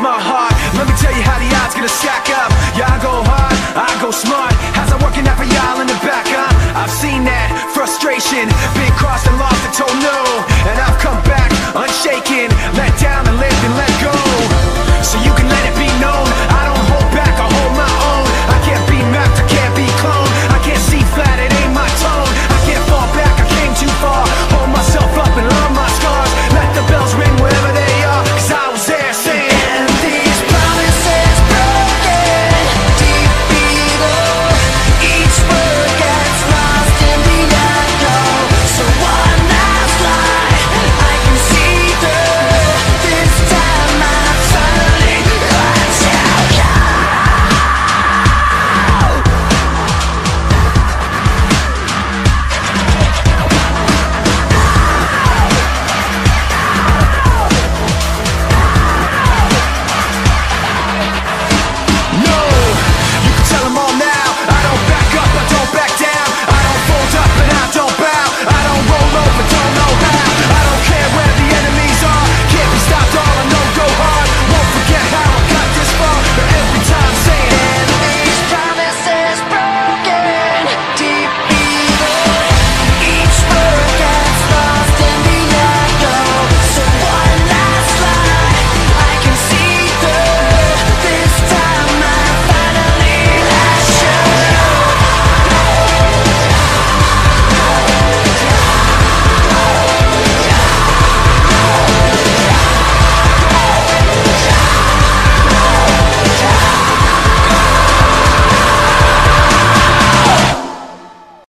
my heart.